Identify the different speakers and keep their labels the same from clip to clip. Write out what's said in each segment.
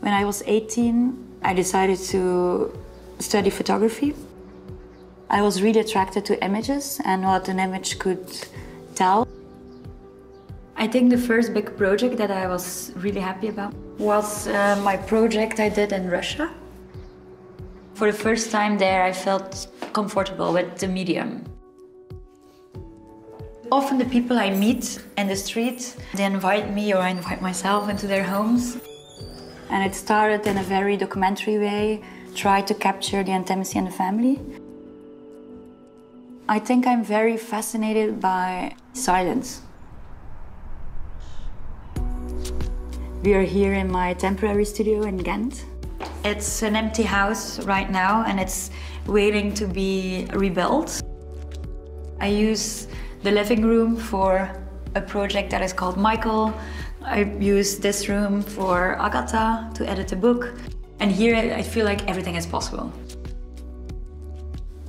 Speaker 1: When I was 18, I decided to study photography. I was really attracted to images and what an image could tell. I think the first big project that I was really happy about was uh, my project I did in Russia. For the first time there, I felt comfortable with the medium. Often the people I meet in the street, they invite me or I invite myself into their homes. And it started in a very documentary way, try to capture the intimacy in the family. I think I'm very fascinated by silence. We are here in my temporary studio in Ghent. It's an empty house right now and it's waiting to be rebuilt. I use the living room for a project that is called Michael. I use this room for Agatha to edit a book. And here I feel like everything is possible.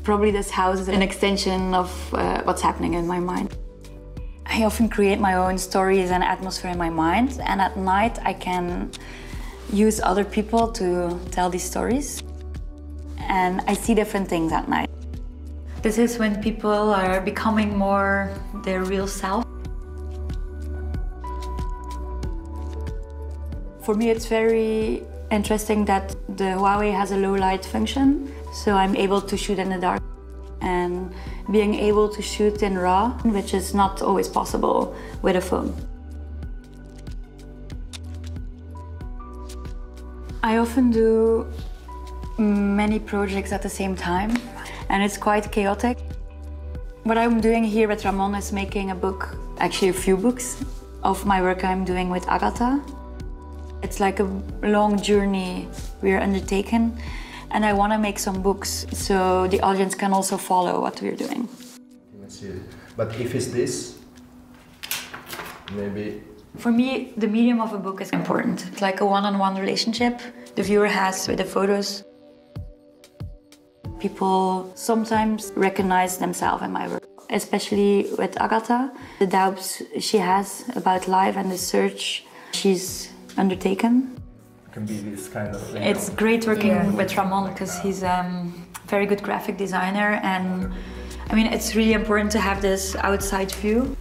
Speaker 1: Probably this house is an extension of uh, what's happening in my mind. I often create my own stories and atmosphere in my mind, and at night I can use other people to tell these stories. And I see different things at night. This is when people are becoming more their real self. For me, it's very interesting that the Huawei has a low light function, so I'm able to shoot in the dark. And being able to shoot in RAW, which is not always possible with a phone. I often do many projects at the same time and it's quite chaotic. What I'm doing here with Ramon is making a book, actually a few books, of my work I'm doing with Agatha. It's like a long journey we're undertaking and I want to make some books so the audience can also follow what we're doing.
Speaker 2: But if it's this, maybe...
Speaker 1: For me, the medium of a book is important. It's like a one-on-one -on -one relationship the viewer has with the photos. People sometimes recognize themselves in my work, especially with Agatha. The doubts she has about life and the search she's undertaken.
Speaker 2: It can be this kind of thing.
Speaker 1: It's great working yeah. with Ramon because he's a um, very good graphic designer and I mean it's really important to have this outside view.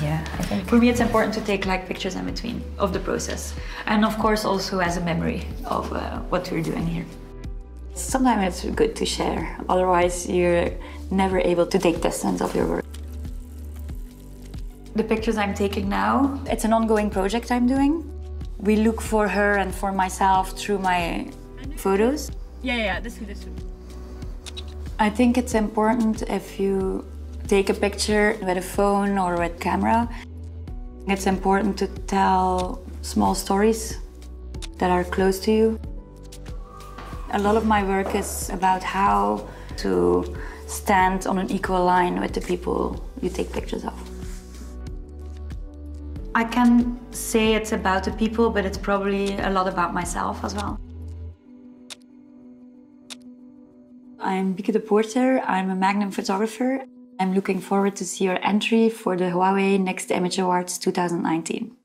Speaker 3: Yeah, I think.
Speaker 1: For me, it's important to take like pictures in between of the process, and of course also as a memory of uh, what we're doing here. Sometimes it's good to share, otherwise you're never able to take distance of your work. The pictures I'm taking now, it's an ongoing project I'm doing. We look for her and for myself through my photos.
Speaker 4: Yeah, yeah, this one, this one.
Speaker 1: I think it's important if you take a picture with a phone or with camera. It's important to tell small stories that are close to you. A lot of my work is about how to stand on an equal line with the people you take pictures of. I can say it's about the people, but it's probably a lot about myself as well. I'm Bieke Depoorter. I'm a Magnum photographer. I'm looking forward to see your entry for the Huawei Next Image Awards 2019.